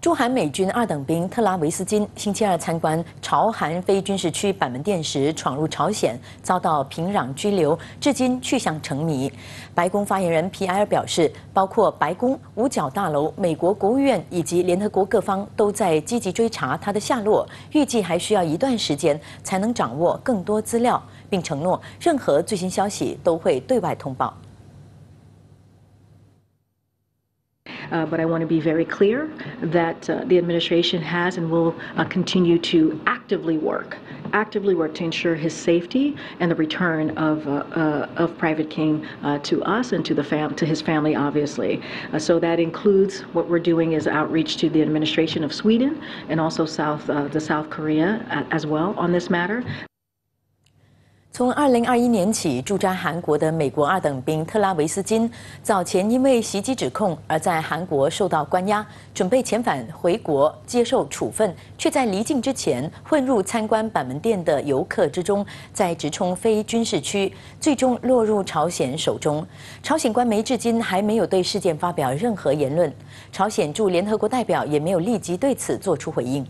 驻韩美军二等兵特拉维斯金星期二参观朝韩非军事区板门店时，闯入朝鲜，遭到平壤拘留，至今去向成谜。白宫发言人皮埃尔表示，包括白宫、五角大楼、美国国务院以及联合国各方都在积极追查他的下落，预计还需要一段时间才能掌握更多资料，并承诺任何最新消息都会对外通报。Uh, but I want to be very clear that uh, the administration has and will uh, continue to actively work, actively work to ensure his safety and the return of uh, uh, of Private King to us and to the fam- to his family, obviously. so that includes what we're doing is outreach to the administration of Sweden and also South the South Korea as well on this matter. 从二零二一年起驻扎韩国的美国二等兵特拉维斯金，早前因为袭击指控而在韩国受到关押，准备遣返回国接受处分，却在离境之前混入参观板门店的游客之中，在直冲非军事区，最终落入朝鲜手中。朝鲜官媒至今还没有对事件发表任何言论，朝鲜驻联合国代表也没有立即对此作出回应。